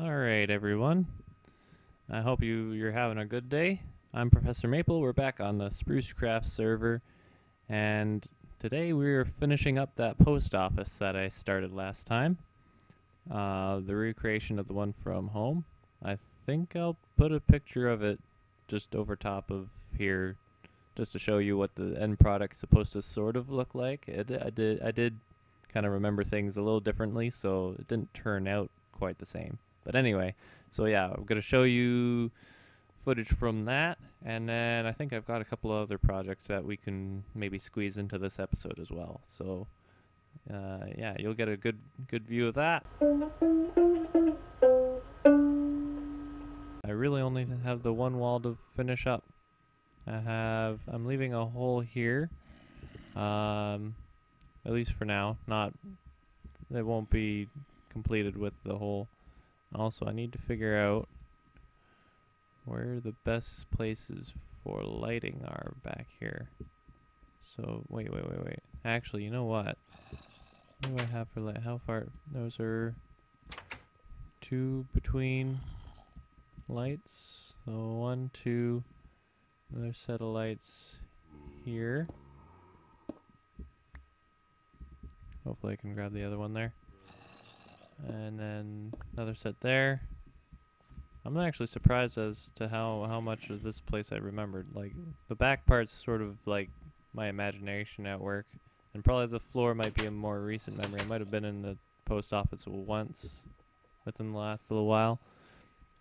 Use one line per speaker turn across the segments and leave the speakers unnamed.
All right, everyone. I hope you you're having a good day. I'm Professor Maple. We're back on the Sprucecraft server, and today we're finishing up that post office that I started last time. Uh, the recreation of the one from home. I think I'll put a picture of it just over top of here, just to show you what the end product's supposed to sort of look like. It, I did I did kind of remember things a little differently, so it didn't turn out quite the same. But anyway, so yeah, I'm gonna show you footage from that, and then I think I've got a couple of other projects that we can maybe squeeze into this episode as well. So uh, yeah, you'll get a good good view of that. I really only have the one wall to finish up. I have I'm leaving a hole here. Um, at least for now. Not it won't be completed with the hole. Also, I need to figure out where the best places for lighting are back here. So, wait, wait, wait, wait. Actually, you know what? What do I have for light? How far? Those are two between lights. So, one, two, another set of lights here. Hopefully I can grab the other one there. And then another set there. I'm actually surprised as to how, how much of this place I remembered. Like, the back part's sort of like my imagination at work. And probably the floor might be a more recent memory. I might have been in the post office once within the last little while.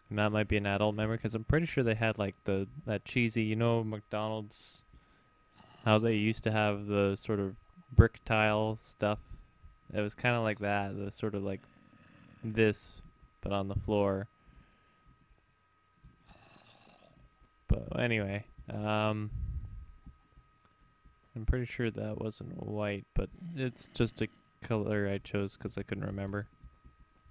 And that might be an adult memory because I'm pretty sure they had like the that cheesy, you know, McDonald's, how they used to have the sort of brick tile stuff. It was kind of like that, the sort of like this, but on the floor. But anyway, um, I'm pretty sure that wasn't white, but it's just a color I chose because I couldn't remember.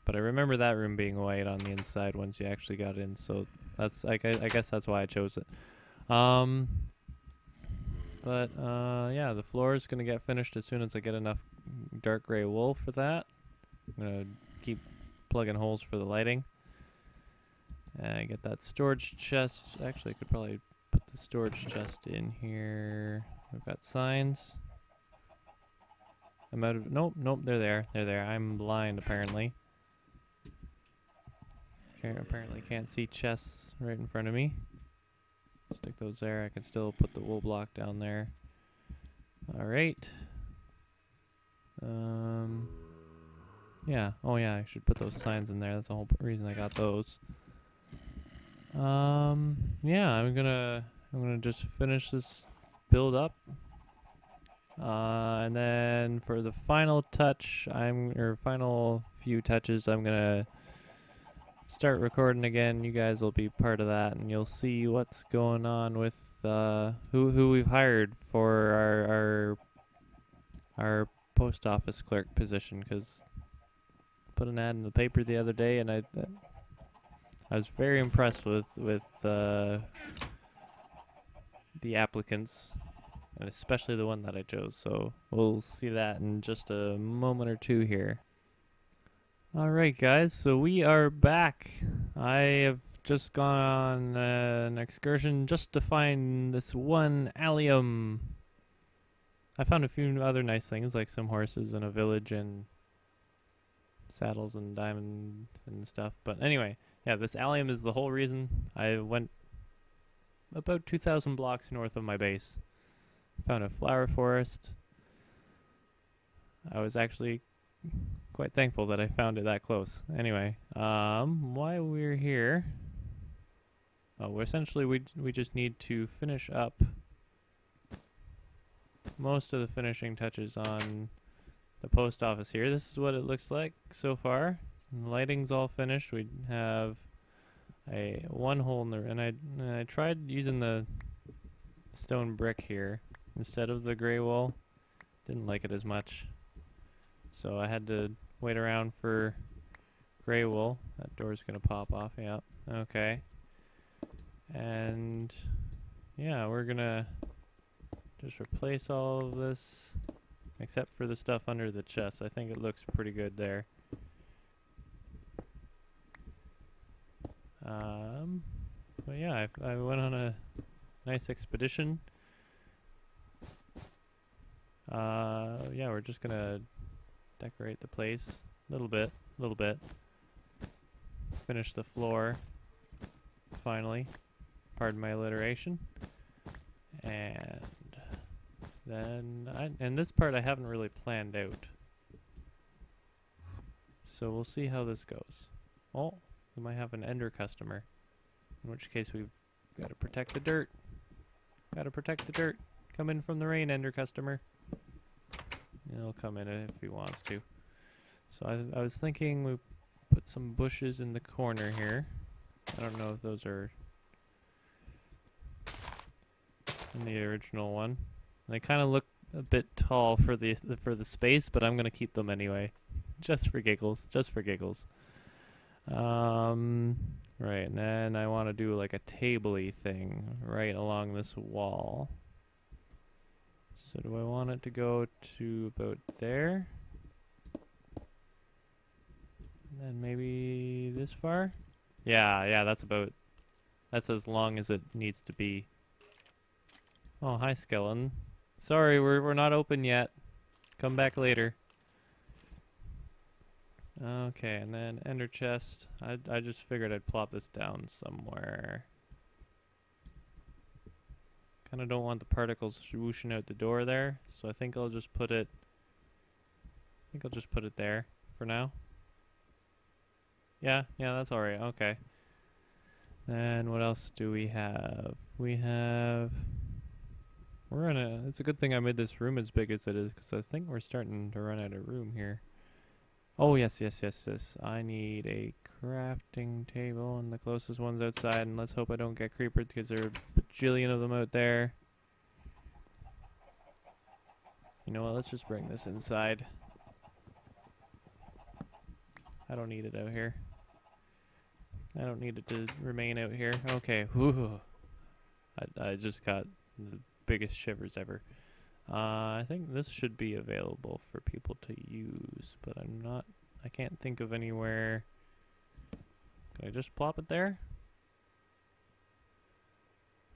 But I remember that room being white on the inside once you actually got in, so that's I, I guess that's why I chose it. Um, but uh, yeah, the floor is gonna get finished as soon as I get enough dark gray wool for that. I'm gonna keep plugging holes for the lighting. And get that storage chest. Actually, I could probably put the storage chest in here. I've got signs. I'm out of. Nope, nope, they're there. They're there. I'm blind, apparently. Apparently can't see chests right in front of me. Stick those there. I can still put the wool block down there. Alright. Um. Yeah. Oh yeah. I should put those signs in there. That's the whole reason I got those. Um. Yeah. I'm gonna. I'm gonna just finish this build up. Uh, and then for the final touch, I'm or final few touches, I'm gonna start recording again. You guys will be part of that, and you'll see what's going on with uh, who who we've hired for our our our post office clerk position. Because put an ad in the paper the other day, and I I was very impressed with with uh, the applicants, and especially the one that I chose. So we'll see that in just a moment or two here. All right, guys. So we are back. I have just gone on uh, an excursion just to find this one allium. I found a few other nice things, like some horses and a village and saddles and diamond and stuff. But anyway, yeah, this allium is the whole reason I went about 2,000 blocks north of my base. Found a flower forest. I was actually quite thankful that I found it that close. Anyway, um, why we're here? Oh, well, essentially we we just need to finish up most of the finishing touches on the post office here. This is what it looks like so far. The lighting's all finished. We have a one hole in the and I and I tried using the stone brick here instead of the gray wool. Didn't like it as much. So I had to wait around for gray wool. That door's gonna pop off. Yep. Okay. And yeah, we're gonna just replace all of this except for the stuff under the chest. I think it looks pretty good there. Um, but yeah, I, I went on a nice expedition. Uh, yeah, we're just gonna decorate the place a little bit, a little bit. Finish the floor. Finally, pardon my alliteration. And then, I, and this part I haven't really planned out. So we'll see how this goes. Oh, we might have an ender customer. In which case we've got to protect the dirt. Got to protect the dirt. Come in from the rain, ender customer. He'll come in if he wants to. So I, I was thinking we put some bushes in the corner here. I don't know if those are in the original one. They kind of look a bit tall for the for the space, but I'm gonna keep them anyway, just for giggles, just for giggles. Um, right, and then I want to do like a tabley thing right along this wall. So do I want it to go to about there? And then maybe this far? Yeah, yeah, that's about that's as long as it needs to be. Oh, hi skeleton. Sorry, we're we're not open yet. Come back later. Okay, and then ender chest. I I just figured I'd plop this down somewhere. Kind of don't want the particles whooshing out the door there, so I think I'll just put it. I think I'll just put it there for now. Yeah, yeah, that's all right. Okay. And what else do we have? We have. We're in a. It's a good thing I made this room as big as it is, because I think we're starting to run out of room here. Oh yes, yes, yes, yes. I need a crafting table, and the closest one's outside. And let's hope I don't get creepered, because there are a bajillion of them out there. You know what? Let's just bring this inside. I don't need it out here. I don't need it to remain out here. Okay. Whew. I, I just got biggest shivers ever. Uh, I think this should be available for people to use, but I'm not. I can't think of anywhere. Can I just plop it there?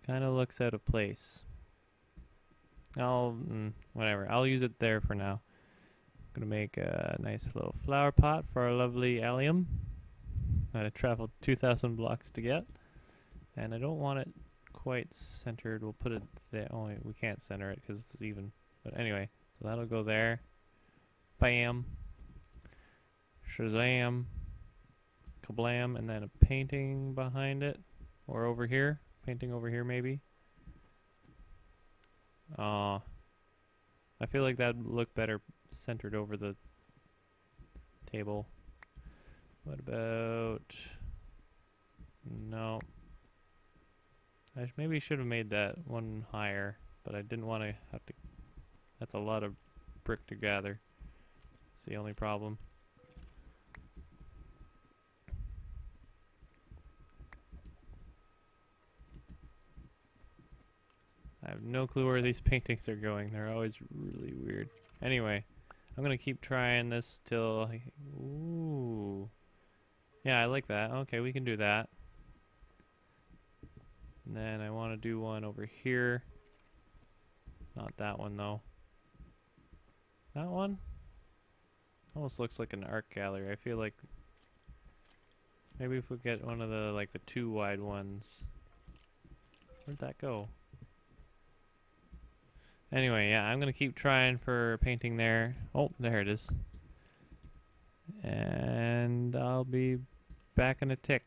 Kind of looks out of place. I'll mm, whatever. I'll use it there for now. I'm gonna make a nice little flower pot for our lovely allium that I traveled 2,000 blocks to get, and I don't want it quite centered. We'll put it there. Only we can't center it because it's even. But anyway, so that'll go there. Bam. Shazam. Kablam, and then a painting behind it, or over here. Painting over here, maybe. Aw. Uh, I feel like that'd look better centered over the table. What about... No. I sh maybe should have made that one higher, but I didn't want to have to... That's a lot of brick to gather. It's the only problem. I have no clue where these paintings are going. They're always really weird. Anyway, I'm going to keep trying this till... Ooh. Yeah, I like that. Okay, we can do that. And then I want to do one over here. Not that one, though. That one? Almost looks like an art gallery. I feel like... Maybe if we get one of the, like, the two wide ones. Where'd that go? Anyway, yeah, I'm going to keep trying for painting there. Oh, there it is. And I'll be back in a tick.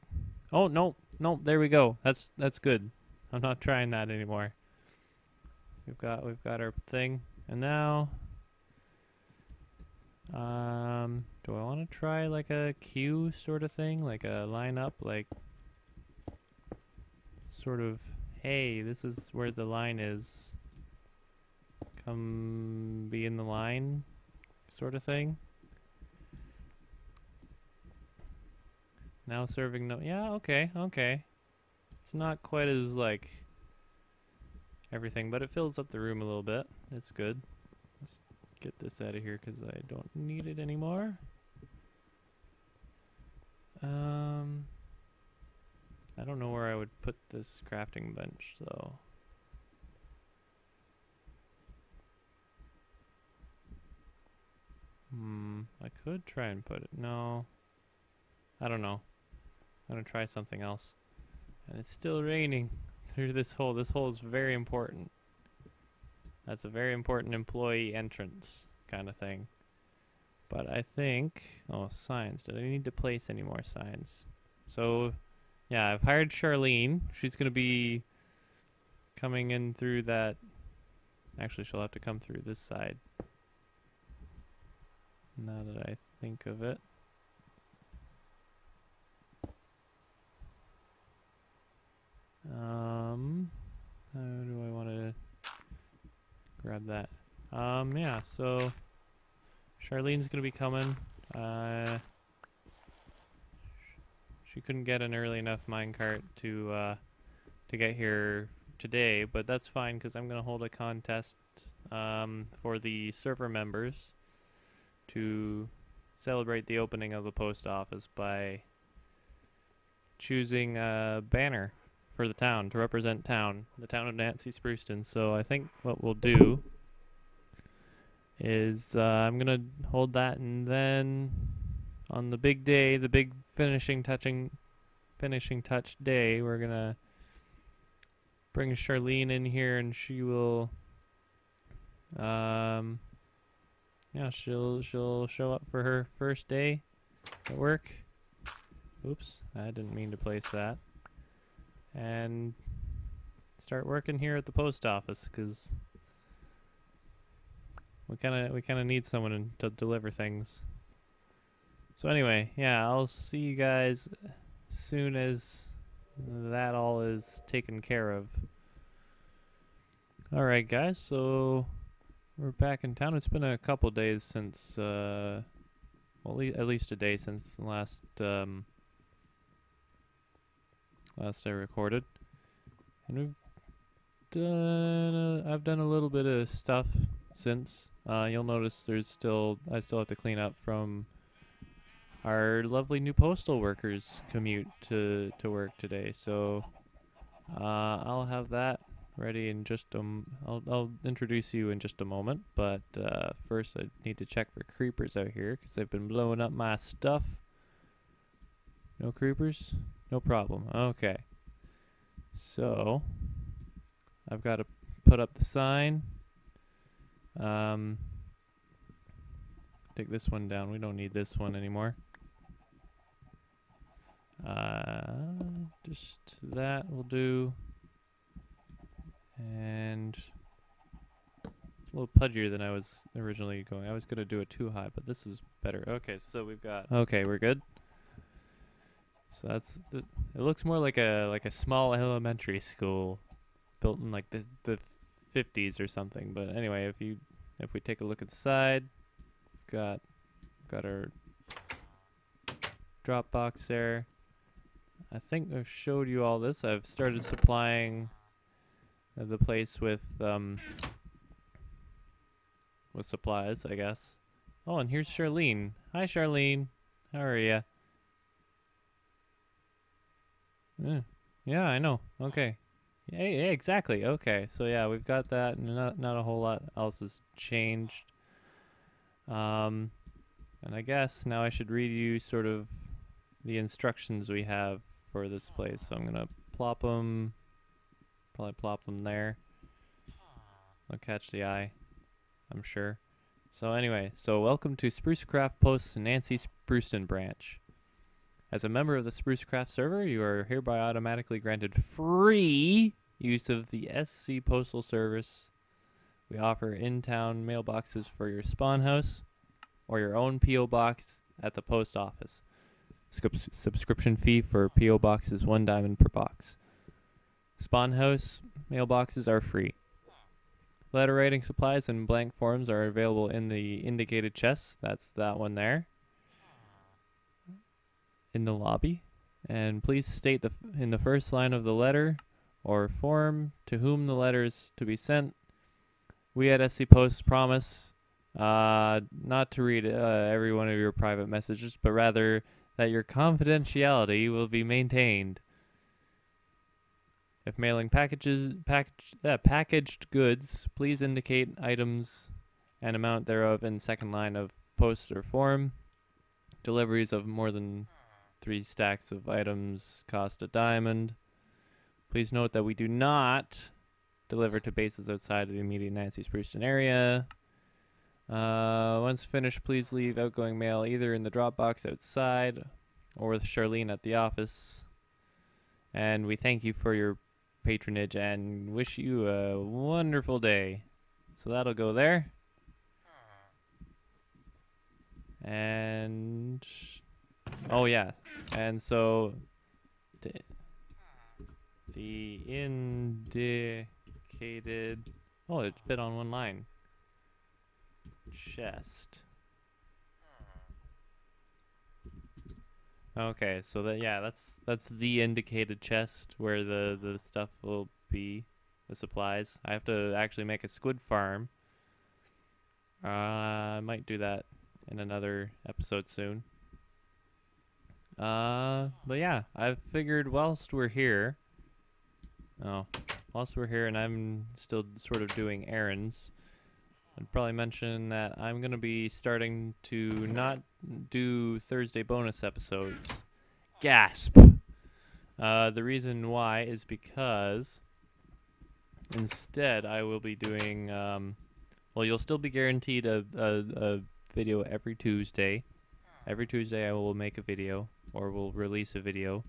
Oh, no, no, there we go. That's that's good. I'm not trying that anymore. We've got we've got our thing. And now um do I want to try like a queue sort of thing, like a lineup like sort of hey, this is where the line is. Come be in the line sort of thing. Now serving no. Yeah, okay, okay. It's not quite as like everything, but it fills up the room a little bit. It's good. Let's get this out of here because I don't need it anymore. Um. I don't know where I would put this crafting bench though. Hmm, I could try and put it. No. I don't know. Gonna try something else. And it's still raining through this hole. This hole is very important. That's a very important employee entrance kind of thing. But I think, oh, signs. Did I need to place any more signs? So, yeah, I've hired Charlene. She's going to be coming in through that. Actually, she'll have to come through this side. Now that I think of it. Um, how do I want to grab that? Um, yeah, so Charlene's gonna be coming. Uh, she couldn't get an early enough minecart to uh, to get here today, but that's fine because I'm gonna hold a contest um, for the server members to celebrate the opening of the post office by choosing a banner for the town to represent town, the town of Nancy Spruceton. So I think what we'll do is uh, I'm gonna hold that, and then on the big day, the big finishing touching, finishing touch day, we're gonna bring Charlene in here, and she will, um, yeah, she'll she'll show up for her first day at work. Oops, I didn't mean to place that and start working here at the post office because we kind of we kind of need someone to deliver things. So anyway, yeah, I'll see you guys soon as that all is taken care of. All right, guys. So we're back in town. It's been a couple days since, uh, well, at least a day since the last um, last I recorded. And we've done, I've done a little bit of stuff since. Uh, you'll notice there's still, I still have to clean up from our lovely new postal workers commute to, to work today. So, uh, I'll have that ready in just a m- I'll, I'll introduce you in just a moment. But, uh, first I need to check for creepers out here because they've been blowing up my stuff. No creepers? No problem. Okay. So, I've got to put up the sign. Um, take this one down. We don't need this one anymore. Uh, just that will do. And it's a little pudgier than I was originally going. I was going to do it too high, but this is better. Okay, so we've got... Okay, we're good. So that's it looks more like a like a small elementary school built in like the the 50s or something. But anyway, if you if we take a look at the side, we've got got our drop box there. I think I've showed you all this. I've started supplying the place with um with supplies, I guess. Oh, and here's Charlene. Hi, Charlene. How are you? Yeah, yeah, I know. Okay. Yeah, yeah, exactly. Okay, so yeah, we've got that, and not not a whole lot else has changed. Um, and I guess now I should read you sort of the instructions we have for this place. So I'm gonna plop them, probably plop them there. I'll catch the eye, I'm sure. So anyway, so welcome to Sprucecraft Post's Nancy Spruceton branch. As a member of the Sprucecraft server, you are hereby automatically granted free use of the SC Postal Service. We offer in-town mailboxes for your spawn house or your own P.O. box at the post office. Scrip- subscription fee for P.O. box is one diamond per box. Spawn house mailboxes are free. Letter writing supplies and blank forms are available in the indicated chest. That's that one there in the lobby. And please state the in the first line of the letter or form to whom the letter is to be sent. We at SC Post promise uh, not to read uh, every one of your private messages, but rather that your confidentiality will be maintained. If mailing packages package, uh, packaged goods, please indicate items and amount thereof in second line of post or form. Deliveries of more than three stacks of items cost a diamond. Please note that we do not deliver to bases outside of the immediate Nancy Spruceton area. Uh, once finished, please leave outgoing mail either in the drop box outside or with Charlene at the office. And we thank you for your patronage and wish you a wonderful day. So that'll go there. And oh yeah, and so the, the indicated oh it fit on one line. Chest. Okay, so that yeah, that's that's the indicated chest where the the stuff will be, the supplies. I have to actually make a squid farm. Uh, I might do that in another episode soon. Uh, but yeah, I figured whilst we're here, oh, whilst we're here and I'm still sort of doing errands, I'd probably mention that I'm going to be starting to not do Thursday bonus episodes. Gasp! Uh, the reason why is because instead I will be doing, um, well, you'll still be guaranteed a, a, a video every Tuesday. Every Tuesday I will make a video or we'll release a video.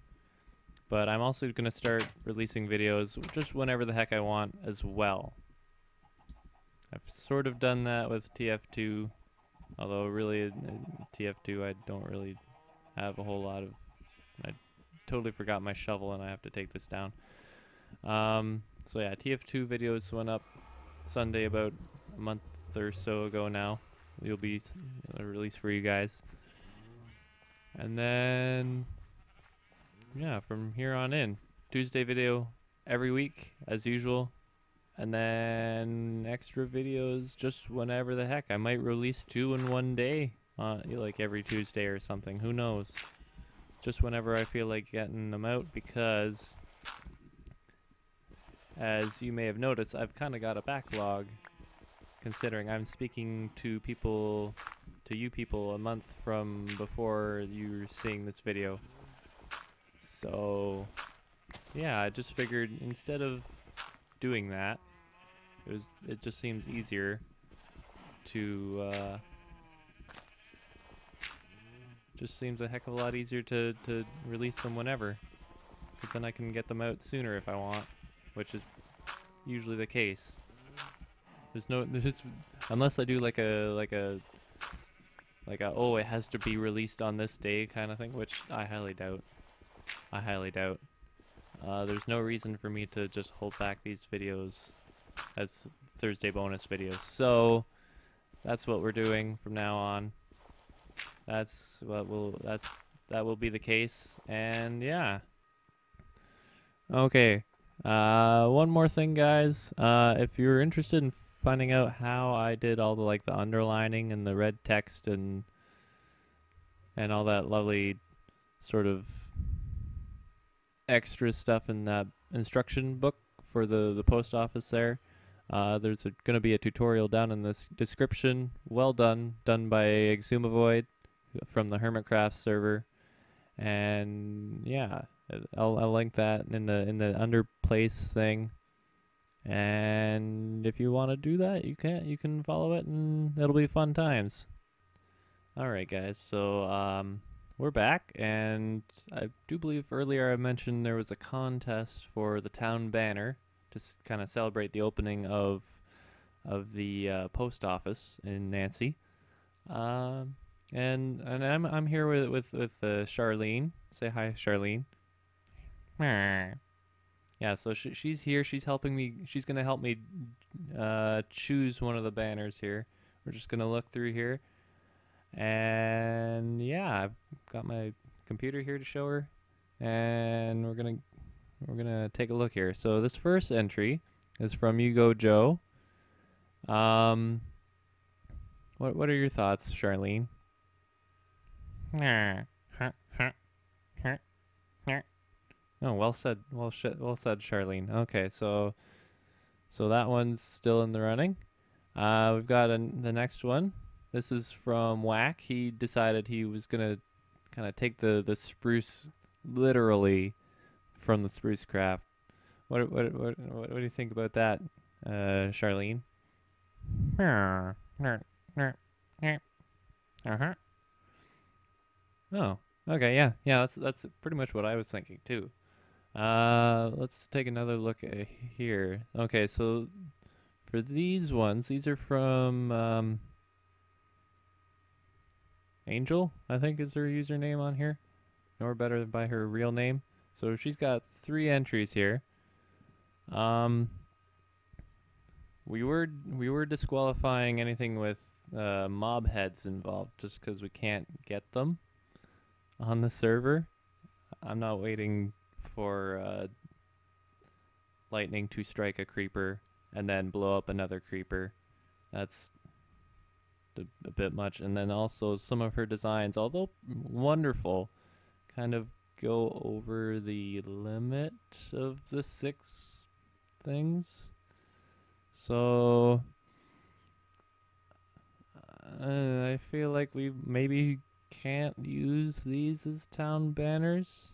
But I'm also going to start releasing videos just whenever the heck I want as well. I've sort of done that with TF2, although really uh, TF2 I don't really have a whole lot of. I totally forgot my shovel and I have to take this down. Um, so yeah, TF2 videos went up Sunday about a month or so ago now. You'll be uh, released for you guys. And then, yeah, from here on in, Tuesday video every week as usual. And then extra videos just whenever the heck. I might release two in one day, uh, like every Tuesday or something. Who knows? Just whenever I feel like getting them out because, as you may have noticed, I've kind of got a backlog considering I'm speaking to people, to you people, a month from before you're seeing this video. So, yeah, I just figured instead of doing that, it was it just seems easier to uh, just seems a heck of a lot easier to to release them whenever, because then I can get them out sooner if I want, which is usually the case. There's no there's unless I do like a like a like a oh it has to be released on this day kind of thing, which I highly doubt. I highly doubt. Uh, there's no reason for me to just hold back these videos as Thursday bonus videos. So that's what we're doing from now on. That's what will that's that will be the case. And yeah. Okay. Uh, one more thing, guys. Uh, if you're interested in finding out how I did all the like the underlining and the red text and and all that lovely sort of extra stuff in that instruction book for the the post office there. Uh, there's going to be a tutorial down in this description. Well done, done by Xisumavoid from the Hermitcraft server, and yeah, I'll, I'll link that in the in the under place thing. And if you want to do that, you can you can follow it, and it'll be fun times. All right, guys. So um, we're back, and I do believe earlier I mentioned there was a contest for the town banner to kind of celebrate the opening of of the uh, post office in Nancy. Um, and and I'm I'm here with with with uh, Charlene. Say hi, Charlene yeah, so sh- she's here. She's helping me. She's gonna help me uh, choose one of the banners here. We're just gonna look through here, and yeah, I've got my computer here to show her, and we're gonna we're gonna take a look here. So this first entry is from You Go Joe. Um, what what are your thoughts, Charlene? Oh, well said. Well, sh- well said, Charlene. Okay, so so that one's still in the running. Uh, we've got an, the next one. This is from Whack. He decided he was gonna kind of take the the spruce literally from the spruce craft. What what what what, what do you think about that, uh, Charlene? Uh huh. Oh, okay, yeah, yeah. That's that's pretty much what I was thinking too. Uh, let's take another look at here. Okay, so for these ones, these are from um, Angel, I think is her username on here. Nor better by her real name. So she's got three entries here. Um, we were we were disqualifying anything with uh, mob heads involved just because we can't get them on the server. I'm not waiting for uh, lightning to strike a creeper and then blow up another creeper. That's a, a bit much. And then also some of her designs, although wonderful, kind of go over the limit of the six things. So uh, I feel like we maybe can't use these as town banners.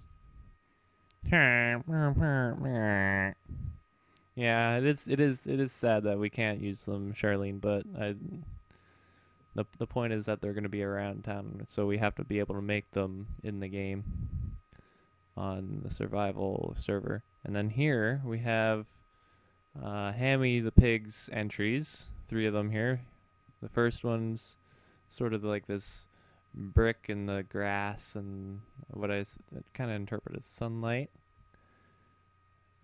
Yeah, it is it is it is sad that we can't use them, Charlene, but I the the point is that they're going to be around town, so we have to be able to make them in the game on the survival server. And then here we have uh, Hammy the Pig's entries, three of them here. The first one's sort of like this brick in the grass and what I kind of interpret as sunlight.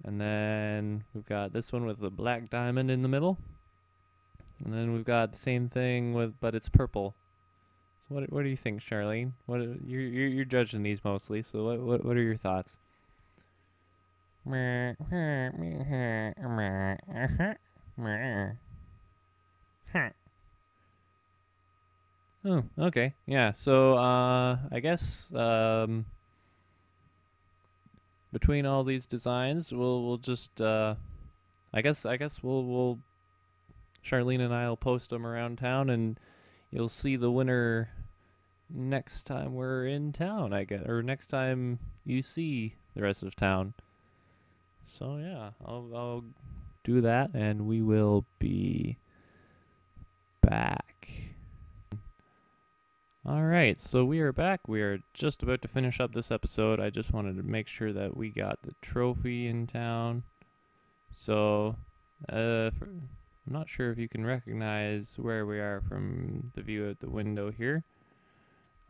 And then we've got this one with the black diamond in the middle. And then we've got the same thing with, but it's purple. So what what do you think, Charlene? What you're you're, you're judging these mostly. So what what what are your thoughts? Oh, okay. Yeah. So uh I guess um between all these designs, we'll we'll just uh I guess I guess we'll we'll Charlene and I'll post them around town and you'll see the winner next time we're in town, I guess, or next time you see the rest of town. So yeah, I'll I'll do that and we will be back. All right, so we are back. We are just about to finish up this episode. I just wanted to make sure that we got the trophy in town. So, uh, for, I'm not sure if you can recognize where we are from the view of the window here.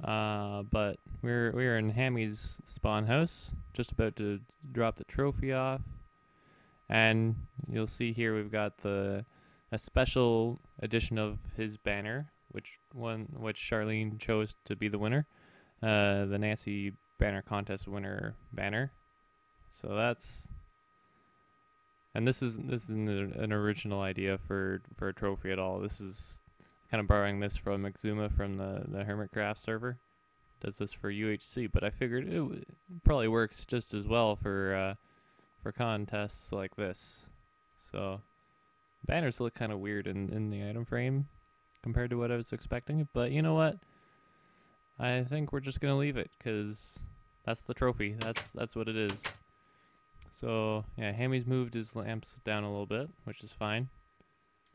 Uh, but we're we're in Hammy's spawn house, just about to drop the trophy off, and you'll see here we've got the a special edition of his banner which one which Charlene chose to be the winner, uh, the Nancy Banner Contest winner banner. So that's and this is this is an, original idea for for a trophy at all. This is kind of borrowing this from Xisuma from the the Hermitcraft server. Does this for UHC, but I figured it probably works just as well for uh, for contests like this. So banners look kind of weird in in the item frame compared to what I was expecting. But you know what? I think we're just gonna leave it because that's the trophy. That's that's what it is. So yeah, Hammy's moved his lamps down a little bit, which is fine.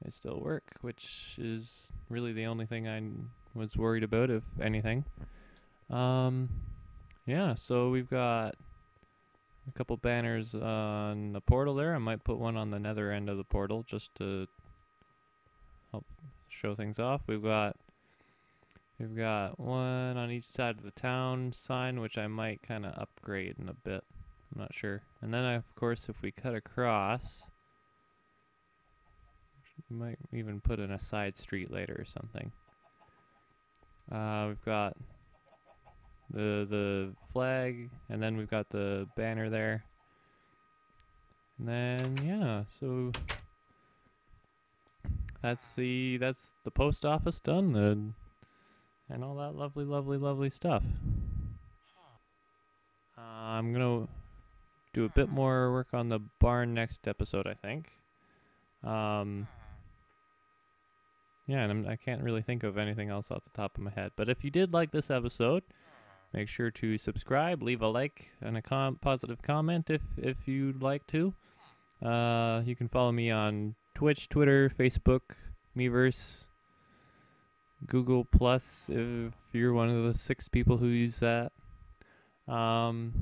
They still work, which is really the only thing I was worried about, if anything. Um, yeah, so we've got a couple banners on the portal there. I might put one on the nether end of the portal just to show things off. We've got we've got one on each side of the town sign, which I might kind of upgrade in a bit. I'm not sure. And then, I, of course, if we cut across, we might even put in a side street later or something. Uh, we've got the the flag, and then we've got the banner there. And then yeah, so that's the that's the post office done and and all that lovely lovely lovely stuff uh, i'm gonna do a bit more work on the barn next episode, I think. Um, yeah, and I'm, I can't really think of anything else off the top of my head. But if you did like this episode, make sure to subscribe, leave a like, and a com- positive comment if if you'd like to. Uh, you can follow me on Twitch, Twitter, Facebook, Miiverse, Google Plus if you're one of the six people who use that. Um,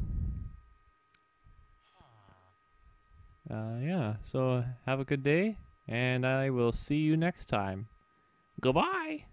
uh, yeah, so have a good day, and I will see you next time. Goodbye.